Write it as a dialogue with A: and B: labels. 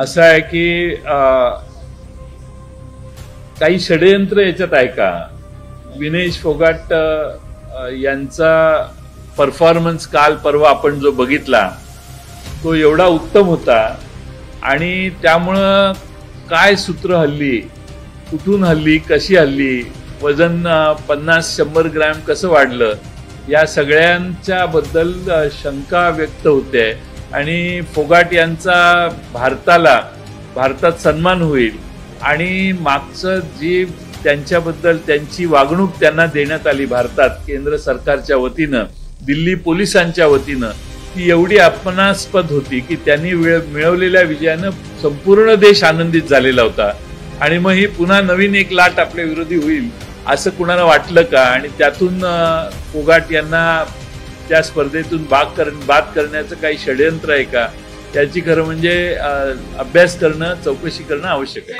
A: असं आहे की काही षडयंत्र याच्यात आहे का विनेश फोगाट यांचा परफॉर्मन्स काल परवा आपण जो बघितला तो एवढा उत्तम होता आणि त्यामुळं काय सूत्र हल्ली कुठून हल्ली कशी हल्ली वजन पन्नास शंभर ग्रॅम कसं वाढलं या सगळ्यांच्या बद्दल शंका व्यक्त होते. आणि फोगाट यांचा भारताला भारतात सन्मान होईल आणि मागचं जी त्यांच्याबद्दल त्यांची वागणूक त्यांना देण्यात आली भारतात केंद्र सरकारच्या वतीनं दिल्ली पोलिसांच्या वतीनं ती एवढी अपमानास्पद होती की त्यांनी वेळ- मिळवलेल्या विजयानं संपूर्ण देश आनंदित झालेला होता. आणि मग ही पुन्हा नवीन एक लाट आपल्या विरोधी होईल असं कुणाला वाटलं का? आणि त्यातून फोगाट यांना त्या स्पर्धेतून भाग कर बाद करण्याचं काही षडयंत्र आहे का? त्याची खरं म्हणजे अभ्यास करणं चौकशी करणं आवश्यक आहे.